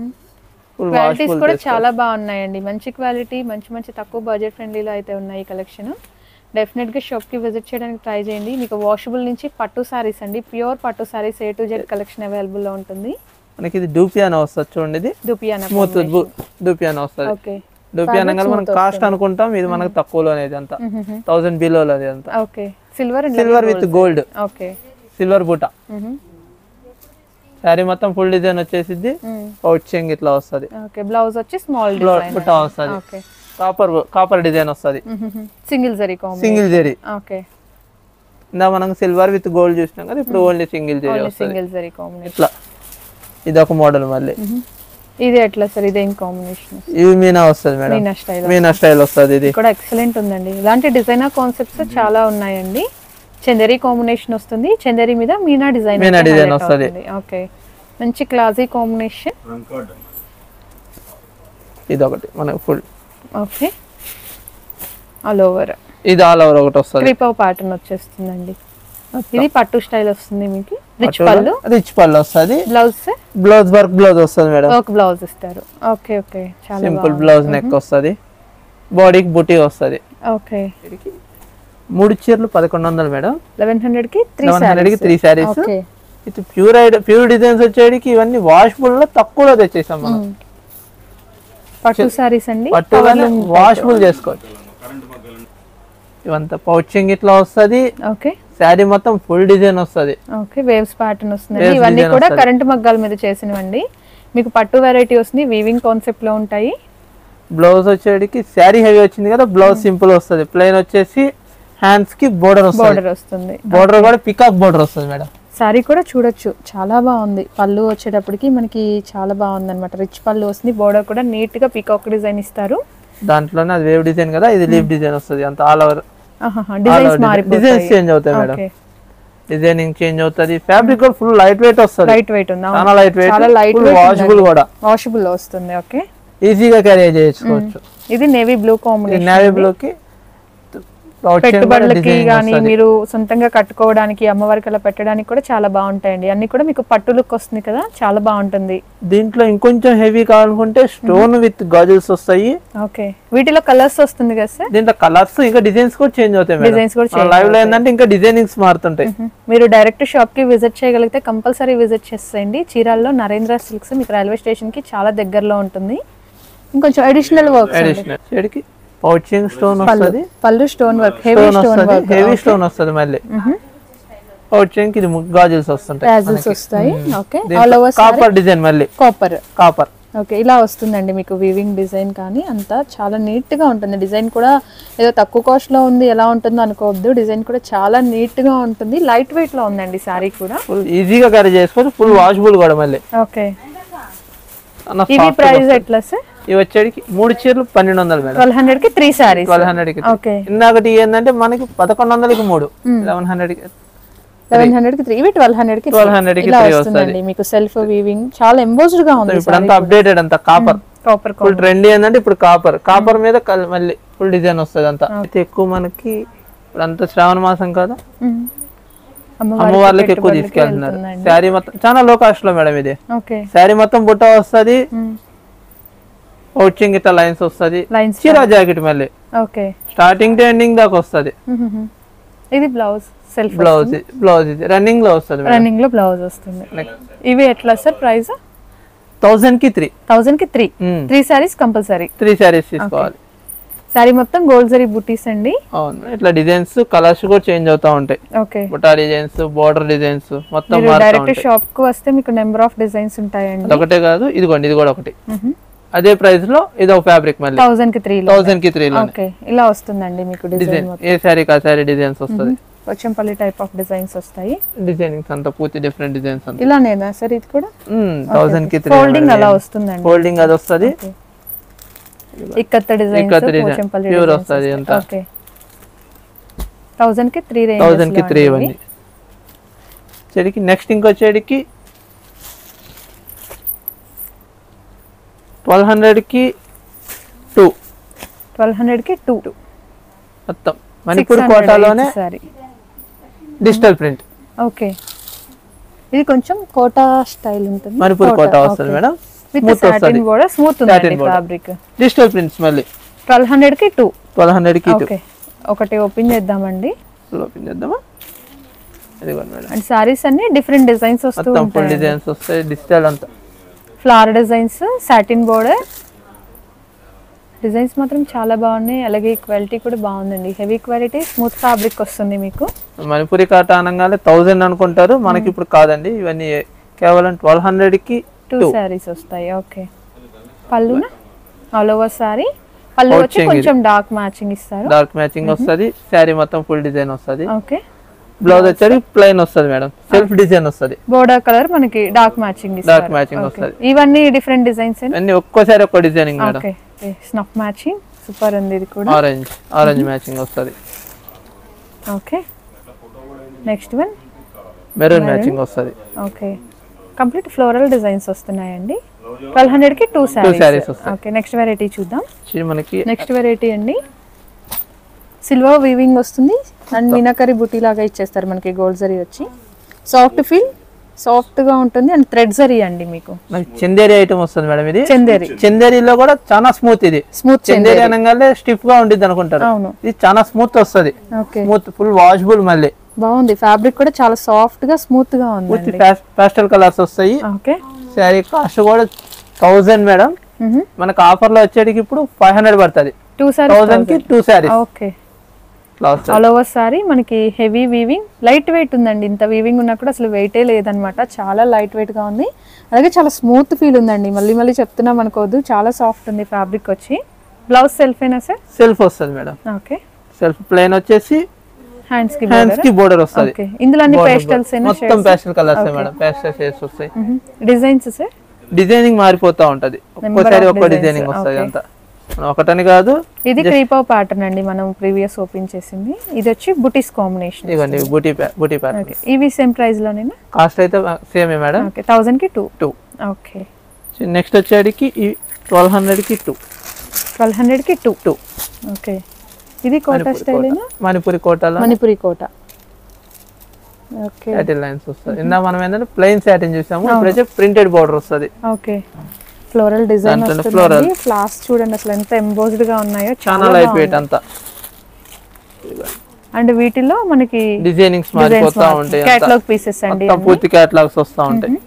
క్వాలిటీస్ కూడా చాలా బాగున్నాయండి. మంచి క్వాలిటీ మంచి మంచి తక్కువ బడ్జెట్ ఫ్రెండ్లీలో అయితే ఉన్నాయి ఈ కలెక్షన్ డెఫినెట్గా షాప్కి విజిట్ చేయడానికి ట్రై చేయండి. మీకు వాషబుల్ నుంచి పట్టు సారీస్ అండి. ప్యూర్ పట్టు saris A to Z collection అవైలబుల్లో ఉంటుంది. మనకి ఇది డూపియానా వస్తుంది చూడండి ఇది. దుపియానా స్మూత్ డూపియానా వస్తుంది. ఓకే డూపియానా మనం కాస్ట్ అనుకుంటాం. ఇది మనకు తక్కువలో అనేది అంతా. థౌసండ్ బిలోలో అది అంతా. Okay silver and silver with gold okay silver buta. Sari మొత్తం ఫుల్ డిజైన్ వచ్చేసిద్ది. పౌచింగ్ ఇట్లా వస్తుంది. ఓకే బ్లౌజ్ వచ్చి స్మాల్ బుట్ట వస్తుంది. ఓకే. కాపర్ కాపర్ డిజైన్ వస్తుంది. Single zari single zari. Okay. ఇందా మనం సిల్వర్ విత్ గోల్డ్ చూసినాం కదా ఇప్పుడు only single zari single zari combination ఇట్లా. ఇది ఒక మోడల్ మళ్ళీ. ఇది ఎట్లా సార్? ఇదేం కాంబినేషన్ ఇవి మీనా వస్తుంది madam. Meena style meena style వస్తుంది ఇది. కూడా ఎక్సలెంట్ ఉందండి. ఇలాంటి డిజైనర్ కాన్సెప్ట్స్ చాలా ఉన్నాయండి. చందేరి కాంబినేషన్ వస్తుంది. చందేరి మీద మీనా డిజైన్ మీనా design వస్తది. ఓకే మంచి క్లాసీ కాంబినేషన్ ఇది ఒకటి మనకు ఫుల్ ఓకే ఆల్ ఓవర్ ఇది ఆల్ ఓవర్ ఒకటి వస్తుంది. క్రీపవ్ ప్యాటర్న్ వచ్చేస్తుందండి. ఇది పట్టు స్టైల్ వస్తుంది మీకు. రిచ్ పళ్ళు. రిచ్ పళ్ళు వస్తుంది. బ్లౌజ్ బ్లౌజ్ వర్క్ బ్లౌజ్ వస్తుంది మేడం. ఒక బ్లౌజ్ ఇస్తారు. ఓకే ఓకే చాలా సింపుల్ బ్లౌజ్ నెక్ వస్తుంది. బాడీకి బుటీ వస్తుంది. ఓకే మూడు చీరలు పదకొండు వందలు మేడం. లెవెన్ హండ్రెడ్కి త్రీ లెవెన్ హండ్రెడ్కి త్రీ శారీస్ ఇది ప్యూర్ ప్యూర్ డిజైన్స్ వచ్చేటికి ఇవన్నీ వాషబుల్లో తక్కువలో తెచ్చేసాం మనం. పట్టు సారీస్ అండి. పట్టు. వాషబుల్ చేసుకోవచ్చు. ఇవంతా పౌచింగ్ ఇట్లా వస్తుంది. ఓకే శారీ మొత్తం ఫుల్ డిజైన్ వస్తుంది. ఓకే వేవ్స్ ప్యాటర్న్ వస్తుంది. ఇవన్నీ కూడా. కరెంట్ మగ్గాల మీద చేసినవండి. మీకు పట్టు వెరైటీ వస్తుంది వీవింగ్ కాన్సెప్ట్లో ఉంటాయి. బ్లౌజ్ వచ్చేటికి శారీ హెవీ వచ్చింది కదా బ్లౌజ్ సింపుల్ వస్తుంది. ప్లెయిన్ వచ్చేసి హ్యాండ్స్కి బోర్డర్ బార్డర్ వస్తుంది. బోర్డర్ కూడా పికాక్ బోర్డర్ వస్తుంది మేడం. సారీ కూడా చూడొచ్చు. చాలా బాగుంది. పళ్ళు వచ్చేటప్పటికి మనకి చాలా బాగుంది అనమాట రిచ్ పళ్ళు వస్తుంది. బోర్డర్ కూడా నీట్గా పీకాక్ డిజైన్ ఇస్తారు. దాంట్లోనే అది వేవ్ డిజైన్ కదా? ఇది లీఫ్ డిజైన్ వస్తుంది. అంత ఆల్ ఓవర్ డిజైన్స్ చేంజ్ అవుతాయి మేడం. డిజైనింగ్ చేంజ్ అవుతుంది. ఫ్యాబ్రిక్ కూడా ఫుల్ లైట్ వెయిట్ వస్తుంది. లైట్ వెయిట్ ఉంది చాలా లైట్ వెయిట్ చాలా లైట్ వాషబుల్ కూడా. వాషబుల్ వస్తుంది. ఓకే ఈజీగా క్యారీ చేసుకోవచ్చు ఇది navy blue combination navy blue కి పెట్టుబడులకి కానీ. మీరు సొంతంగా కట్టుకోవడానికి అమ్మవారికి అలా పెట్టడానికి కూడా చాలా బాగుంటాయండి. అన్ని కూడా మీకు పట్టు లుక్ వస్తుంది కదా చాలా బాగుంటుంది. దీంట్లో ఇంకొంచెం హెవీ కావాలనుకుంటే స్టోన్ విత్ గాజుల్స్ వస్తాయి. ఓకే. వీటిలో కలర్స్ వస్తుంది కదా సార్ దీంట్లో కలర్స్ ఇంకా డిజైన్స్ కూడా చేంజ్ అవుతాయి Designs కూడా లైవ్లో ఏంటంటే ఇంకా డిజైనింగ్స్ మారుతుంటాయి. మీరు డైరెక్ట్ షాప్కి విజిట్ చేయగలిగితే కంపల్సరీ విజిట్ చేసేయండి. చీరాల్లో నరేంద్ర సిల్క్స్ మీకు రైల్వే స్టేషన్కి చాలా దగ్గరలో ఉంటుంది. ఇంకొంచెం అడిషనల్ వర్క్ అడిషనల్ చెడికి పౌచింగ్ స్టోన్ వస్తుంది? Pallu stone work heavy stone work heavy stone వస్తుంది మళ్ళీ. పౌచింగ్ ఇది గాజుల్స్ వస్తుంటాయి వస్తాయి. Okay all over copper design మళ్ళీ. కాపర్ కాపర్ ఓకే ఇలా వస్తుందండి మీకు వీవింగ్ డిజైన్ కానీ అంతా. చాలా నీట్గా ఉంటుంది. డిజైన్ కూడా ఏదో తక్కువ కాస్ట్లో ఉంది ఎలా ఉంటుందో అనుకోవద్దు. డిజైన్ కూడా చాలా నీట్గా ఉంటుంది. లైట్ వెయిట్లో ఉందండి శారీ కూడా. ఫుల్ ఈజీగా క్యారీ చేసుకోవచ్చు ఫుల్ వాషబుల్ కూడా మళ్ళీ. ఓకే ఇవి ప్రైస్. ఎట్లా సార్? ఇవి వచ్చేటికి మూడు చీరలు పన్నెండు వందలు మేడం. ట్వెల్వ్ హండ్రెడ్కి త్రీ శారీస్ ట్వెల్వ్ హండ్రెడ్కి ఓకే. ఇందాకటి ఏంటంటే మనకి పదకొండు వందలకి మూడు. లెవెన్ హండ్రెడ్కి లెవెన్ హండ్రెడ్కి త్రీ ట్వెల్వ్ హండ్రెడ్కి 1200 కి ఇలా three వస్తుందండి మీకు సెల్ఫ్ వీవింగ్ చాలా ఎంబోజ్డ్గా ఉంది ఇప్పుడు అంతా అప్డేటెడ్ అంతా కాపర్ కాపర్ ఫుల్ ట్రెండ్ ఏంటంటే ఇప్పుడు కాపర్ కాపర్ మీద మళ్ళీ ఫుల్ డిజైన్ వస్తుంది అంతా అయితే ఎక్కువ మనకి ఇప్పుడు అంతా శ్రావణ మాసం కదా. అమ్మవార్లకి ఎక్కువ తీసుకెళ్తున్నారు. శారీ మొత్తం చాలా లో కాస్ట్లో మేడం ఇది. శారీ మొత్తం బుట్ట వస్తుంది. పౌచింగ్ ఇట్లా లైన్స్ వస్తుంది. లైన్స్ చీరా జాకెట్ మళ్ళీ. ఓకే. స్టార్టింగ్ టు ఎండింగ్ దాకా వస్తుంది. ఇది బ్లౌజ్ సెల్ఫ్ బ్లౌజ్ బ్లౌజ్ ఇది. రన్నింగ్లో వస్తుంది రన్నింగ్లో బ్లౌజ్ వస్తుంది. ఇవి ఎట్లా సార్ ప్రైస్ థౌసండ్కి three థౌసండ్కి three three saris compulsory three saris తీసుకోవాలి. శారీ మొత్తం గోల్డ్ జరీ బుటీస్ అండి. అవును. ఇట్లా డిజైన్స్ కలర్స్ కూడా చేంజ్ అవుతా ఉంటాయి. Okay. Buta designs border designs మొత్తం డైరెక్ట్ షాప్కు వస్తే మీకు నెంబర్ ఆఫ్ డిజైన్స్ ఉంటాయండి. అదొకటే కాదు ఇదిగోండి ఇది కూడా ఒకటి. అదే ప్రైస్లో ఇది ఒక ఫ్యాబ్రిక్ మళ్ళీ. థౌసండ్కి త్రీ థౌసండ్కి త్రీ ఓకే. ఇలా వస్తుందండి మీకు డిజైన్ ఏ శారీ కా శారీ డిజైన్స్ వస్తుంది? వచ్చంపల్లి టైప్ ఆఫ్ డిజైన్స్ వస్తాయి. డిజైనింగ్స్ అంతా పూర్తి డిఫరెంట్ డిజైన్స్ ఇలానేనా సార్ ఇది కూడా? థౌసండ్కి త్రీ ఫోల్డింగ్ అలా వస్తుందండి. ఫోల్డింగ్ అది వస్తుంది. ఇక్కత్త designs వస్తది. అంతా. ఓకే. థౌసండ్కి త్రీ థౌసండ్కి త్రీ చెడికి నెక్స్ట్ ఇంకొచ్చేడికి ట్వెల్వ్ హండ్రెడ్కి టూ ట్వెల్వ్ హండ్రెడ్కి టూ మొత్తం. మణిపూర్ కోటాలోనే డిజిటల్ ప్రింట్. ఓకే. ఇది కొంచెం కోటా స్టైల్ ఉంటుంది. మణిపూర్ కోట. వస్తుంది madam. With satin border smooth border. Fabric digital prints మళ్ళీ. ట్వెల్వ్ హండ్రెడ్కి టూ ట్వెల్వ్ హండ్రెడ్కి ఓకే ఒకటి ఓపెన్ చేద్దామండి. ఓపెన్ చేద్దామా? అండ్ సారీస్ అన్ని డిఫరెంట్ డిజైన్స్ వస్తూ ఉంటాయి డిజైన్స్ వస్తాయి. డిజిటల్ అంతా. Flower designs satin border designs మాత్రం చాలా బాగున్నాయి. అలాగే క్వాలిటీ కూడా బాగుందండి. హెవీ క్వాలిటీ స్మూత్ ఫ్యాబ్రిక్ వస్తుంది మీకు. మణిపూరి కాట అనగానే థౌజండ్ అనుకుంటారు. మనకి ఇప్పుడు కాదండి. ఇవన్నీ కేవలం ట్వెల్వ్ హండ్రెడ్కి టూ శారీస్ వస్తాయి ఓకే పళ్ళున? ఆల్ ఓవర్ సారీ పళ్ళు వచ్చి కొంచెం డార్క్ మ్యాచింగ్ ఇస్తారు. డార్క్ మ్యాచింగ్ వస్తుంది శారీ మొత్తం ఫుల్ డిజైన్ వస్తుంది. ఓకే బ్లౌజ్ వచ్చేది ప్లెయిన్ వస్తుంది మేడం సెల్ఫ్ డిజైన్ వస్తుంది. బోర్డర్ కలర్ మనకి డార్క్ మ్యాచింగ్ ఇస్తారు. డార్క్ మ్యాచింగ్ వస్తుంది. ఇవన్నీ డిఫరెంట్ డిజైన్స్ అన్ని ఒక్కోసారి ఒక్క designing madam. Okay snuff matching super ఉంది ఇది కూడా. ఆరెంజ్ ఆరెంజ్ మ్యాచింగ్ వస్తుంది. Okay next one maroon matching వస్తుంది. ఓకే కంప్లీట్ ఫ్లోరల్ డిజైన్స్ వస్తున్నాయండి. ట్వెల్వ్ హండ్రెడ్కి two saris. Okay next variety చూద్దాం. మనకి నెక్స్ట్ వెరైటీ అండి. సిల్వర్ వీవింగ్ వస్తుంది. అండ్ మీనాకరి బుటీ లాగా ఇచ్చేస్తారు మనకి గోల్డ్ జరీ వచ్చి. సాఫ్ట్ ఫీల్ సాఫ్ట్గా ఉంటుంది. అండ్ థ్రెడ్ జరీ అండి మీకు. చందేరి ఐటమ్ వస్తుంది మేడం ఇది. చందేరి. చందేరిలో కూడా చాలా స్మూత్ ఇది. స్మూత్ చందేరి అనగానే స్టిఫ్గా ఉండిద్ది అనుకుంటారు. అవును. ఇది చాలా స్మూత్ వస్తుంది. ఓకే స్మూత్ ఫుల్ వాషబుల్ మళ్ళీ. బాగుంది. ఫ్యాబ్రిక్ కూడా చాలా సాఫ్ట్గా స్మూత్గా ఉంది పాస్టల్ కలర్స్ వస్తాయి. ఓకే. శారీ కాస్ట్ కూడా థౌజండ్ మేడం మనకు ఆఫర్లో వచ్చేటికి ఇప్పుడు ఫైవ్ హండ్రెడ్ పడుతుంది. టూ కి sorry two okay. All over sari మనకి హెవీ వీవింగ్ లైట్ వెయిట్ ఉందండి. ఇంత వీవింగ్ ఉన్నా కూడా అసలు వెయిటే లేదనమాట చాలా లైట్ వెయిట్గా ఉంది. అలాగే చాలా స్మూత్ ఫీల్ ఉందండి. మళ్ళీ మళ్ళీ చెప్తున్నాం అనుకోవద్దు. చాలా సాఫ్ట్ ఉంది ఫ్యాబ్రిక్ వచ్చి. బ్లౌజ్ సెల్ఫ్ అయినా సార్ సెల్ఫ్ వస్తుంది మేడం ఓకే. సెల్ఫ్ ప్లేన్ వచ్చేసి హ్యాండ్స్కి హ్యాండ్స్కి బోర్డర్ వస్తుంది. ఇందులో అన్ని పేస్టల్స్ మొత్తం pastel colours madam. Pastel shades వస్తాయి. డిజైన్స్ సార్ డిజైనింగ్ మారిపోతా ఉంటది. ఒక్కోసారి ఒక్కో డిజైనింగ్ వస్తుంది. అంతా. ఒకటని కాదు ఇది క్రీపో ప్యాటర్న్ అండి మనం ప్రీవియస్ ఓపెన్ చేసింది. ఇది వచ్చి బుటీస్ కాంబినేషన్ ఇవ్వండి బూటీ బూటీ ప్యాటర్న్ ఇవి సేమ్ ప్రైస్ లోనేనా? కాస్ట్ అయితే సేమే మేడం. ఓకే థౌజండ్కి టూ టూ ఓకే నెక్స్ట్ వచ్చేటికి ఈ ట్వెల్వ్ హండ్రెడ్కి టూ ట్వెల్వ్ హండ్రెడ్కి టూ టూ ఓకే ఇది కోటా స్టైల్ మణిపురి కోటలో? Manipuri Kota. Okay satin lines వస్తుంది. ఇందా మనం ఏంటంటే ప్లెయిన్ సాటిన్ చూసాము ఇప్పుడైతే ప్రింటెడ్ బార్డర్ వస్తుంది. ఓకే ఫ్లోరల్ డిజైన్ వస్తుంది ఫ్లాస్ చూడండి అసలు ఎంత ఎంబోజ్డ్గా ఉన్నాయో. చాలా లైట్ వెయిట్ అంతా. అండ్ వీటిలో మనకి డిజైనింగ్స్ మారిపోతా ఉంటాయి. కేటలాగ్ పీసెస్ అండి పూర్తి క్యాటలాగ్స్ వస్తూ ఉంటాయి.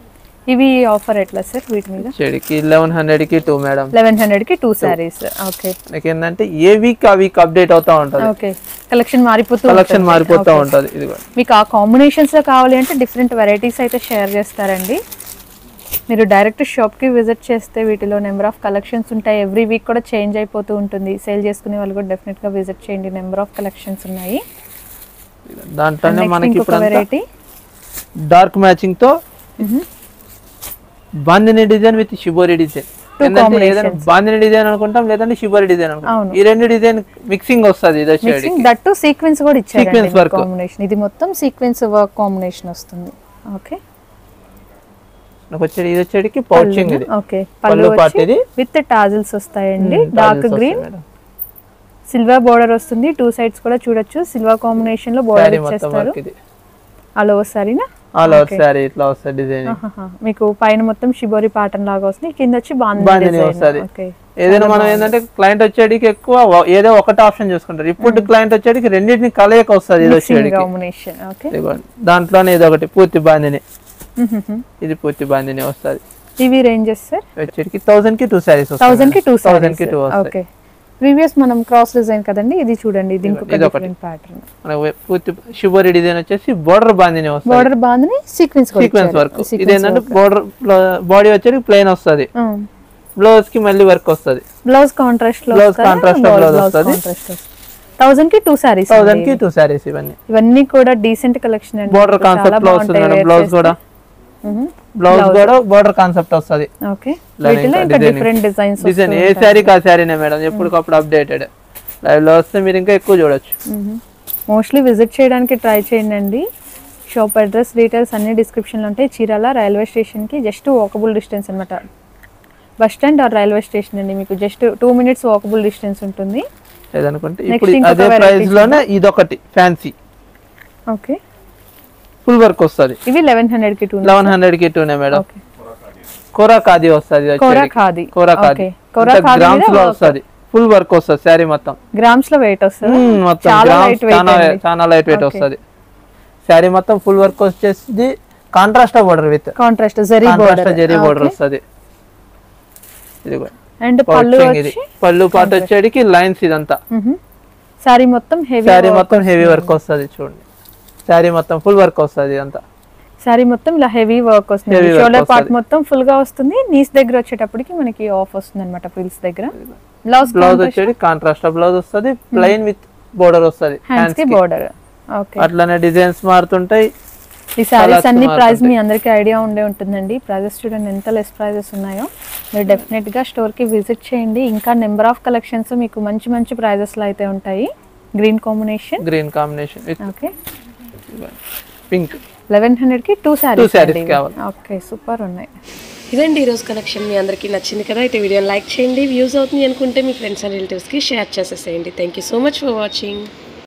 ఇవి ఆఫర్ ఎట్లా సార్ వీటి మీద? చెడికి లెవెన్ హండ్రెడ్కి టూ మేడం లెవెన్ హండ్రెడ్కి టూ సారీస్ ఓకే మనకి ఏంటంటే ఏ వీక్ ఆ వీక్ అప్డేట్ అవుతా ఉంటది. ఓకే కలెక్షన్ మారిపోతూ కలెక్షన్. మారిపోతా. ఉంటది ఇది మీకు ఆ కాంబినేషన్స్లో కావాలి అంటే డిఫరెంట్ వెరైటీస్ అయితే షేర్ చేస్తారండి. మీరు డైరెక్ట్ షాప్కి విజిట్ చేస్తే వీటిలో నెంబర్ ఆఫ్ కలెక్షన్స్ ఉంటాయి. ఎవ్రీ వీక్ కూడా చేంజ్ అయిపోతూ ఉంటుంది. సేల్ చేసుకునే వాళ్ళు కూడా డెఫినెట్గా విజిట్ చేయండి. నెంబర్ ఆఫ్ కలెక్షన్స్ ఉన్నాయి. దాంట్లోనే మనకి variety dark మ్యాచింగ్తో bandhani design with shibori design. Bandhani design అనుకుంటాం లేదంటే షిబోరి డిజైన్ అనుకుంటాం. ఈ రెండు డిజైన్ మిక్సింగ్ వస్తుంది ఇది వచ్చేది మిక్సింగ్ దట్ టు సీక్వెన్స్ కూడా ఇచ్చారు work. కాంబినేషన్ ఇది మొత్తం సీక్వెన్స్ వర్క్ కాంబినేషన్ వస్తుంది. ఓకే నాకు వచ్చేది ఇది వచ్చేటికి పౌచింగ్ ఇది. ఓకే పళ్ళు part ఇది. విత్ టాజిల్స్ వస్తాయండి. Dark green. సిల్వర్ బోర్డర్ వస్తుంది. టూ సైడ్స్ కూడా చూడొచ్చు. సిల్వర్ కాంబినేషన్లో బోర్డర్ ఇచ్చేస్తారు. వర్క్ ఓవర్ సారీనా ఆల్ ఓవర్ శారీ ఇట్లా వస్తుంది డిజైన్. మీకు పైన మొత్తం షిబోరి పాటన్ లాగా వస్తుంది కింద వచ్చి బాందిని వస్తది. ఏదైనా మనం ఏంటంటే క్లయింట్ వచ్చేటికి ఎక్కువ ఏదో ఒకటి ఆప్షన్ చూసుకుంటారు. ఇప్పుడు క్లయింట్ వచ్చేటికి రెండింటిని కలయిక వస్తుంది ఇది వచ్చేటికి. దాంట్లోనే ఇది ఒకటి పూర్తి బాందిని ఇది పూర్తి బాందిని వస్తుంది. ఇవి రేంజెస్ సార్ వచ్చేటికి థౌసండ్కి టూ శారీస్ థౌసండ్కి టూ థౌసండ్కి టూ ఓకే ప్రీవియస్ మనం క్రాస్ డిజైన్ కదండి ఇది చూడండి ఇది ఒకటి. డిఫరెంట్ ప్యాటర్న్ పూర్తి శుభరి డిజైన్ వచ్చేసి బోర్డర్ బాందిని వస్తుంది. Border bandhani sequence sequence work. ఇది ఏంటంటే బోర్డర్ బాడీ వచ్చేసి ప్లెయిన్ వస్తుంది. బ్లౌజ్కి మళ్ళీ వర్క్ వస్తుంది. బ్లౌజ్ కాంట్రాస్ట్లో Blouse contrast లో blouse వస్తది. థౌసండ్కి టూ సారీస్ థౌసండ్కి టూ శారీస్ ఇవన్నీ. ఇవన్నీ కూడా డీసెంట్ కలెక్షన్ అండి. బోర్డర్ కాన్సెప్ట్లో వస్తుంది బ్లౌజ్ కూడా. బ్లౌజ్ కూడా బోర్డర్ కాన్సెప్ట్ వస్తుంది. డిఫరెంట్ డిజైన్స్ డిజైన్ ఏ శారీకి ఆ శారీనే మేడం. ఎప్పటికప్పుడు అప్డేటెడ్ లైవ్లో వస్తే మీరు ఇంకా ఎక్కువ చూడొచ్చు. మోస్ట్లీ విజిట్ చేయడానికి ట్రై చేయండి అండి. షాప్ అడ్రస్ డీటెయిల్స్ అన్ని డిస్క్రిప్షన్లో ఉంటాయి. చీరాల రైల్వే స్టేషన్కి జస్ట్ వాకబుల్ డిస్టెన్స్ అనమాట bus stand or railway station అండి మీకు. Just two minutes walkable distance ఉంటుంది. లేదనుకుంటే Next ఇప్పుడు ఇంకొక అదే variety ప్రైస్లోనే ఇదొకటి ఫ్యాన్సీ ఓకే. ఫుల్ వర్క్ వస్తుంది. ఇవి లెవెన్ హండ్రెడ్కి టూ లెవెన్ హండ్రెడ్కి టూనే మేడం. కోరా ఖాదీ వస్తుంది కోరా ఖాదీ. కోరా గ్రామ్స్లో వస్తుంది. ఫుల్ వర్క్ వస్తుంది శారీ మొత్తం. గ్రామ్స్లో వెయిట్ వస్తుంది? మొత్తం చాలా లైట్ వెయిట్. వస్తుంది. శారీ మొత్తం ఫుల్ వర్క్ వచ్చేసి contrast border with contrast zari contrast border zari border వస్తుంది. ఇదిగో. అండ్ పళ్ళు పళ్ళు పాట వచ్చేటికి లైన్స్ ఇదంతా. సారీ మొత్తం హెవీ శారీ మొత్తం హెవీ వర్క్ వస్తుంది చూడండి. శారీ మొత్తం ఫుల్ వర్క్ వస్తుంది ఇదంతా. సారీ మొత్తం ఇలా హెవీ వర్క్ వస్తుంది. Shoulder part. మొత్తం ఫుల్గా వస్తుంది. నీస్ దగ్గర వచ్చేటప్పటికి మనకి ఆఫ్ వస్తుంది అనమాట ఫ్రిల్స్ దగ్గర. బ్లౌజ్ బ్లౌజ్ వచ్చేది కాంట్రాస్ట్ బ్లౌజ్ వస్తుంది. ప్లెయిన్ విత్ బోర్డర్ వస్తుంది. హ్యాండ్స్కి బోర్డర్ ఓకే అట్లనే డిజైన్స్ మారుతుంటాయి. ఈ సారీస్ అన్ని ప్రైస్. మీ అందరికీ ఐడియా ఉండే ఉంటుందండి. ప్రైజెస్ చూడండి ఎంత లెస్ ప్రైజెస్ ఉన్నాయో. మీరు డెఫినెట్గా స్టోర్కి విజిట్ చేయండి. ఇంకా నెంబర్ ఆఫ్ కలెక్షన్స్ మీకు మంచి మంచి ప్రైజెస్లో అయితే ఉంటాయి. Green combination green combination okay pink. Eleven హండ్రెడ్కి టూ sarees సారీస్ కావాలి. ఓకే సూపర్ ఉన్నాయి. ఇదండి ఈరోజు కలెక్షన్. మీ అందరికీ నచ్చింది కదా అయితే వీడియోని లైక్ చేయండి వ్యూస్ అవుతుంది అనుకుంటే మీ ఫ్రెండ్స్ అండ్ రిలేటివ్స్కి షేర్ చేసేసేయండి. Thank you so much for watching.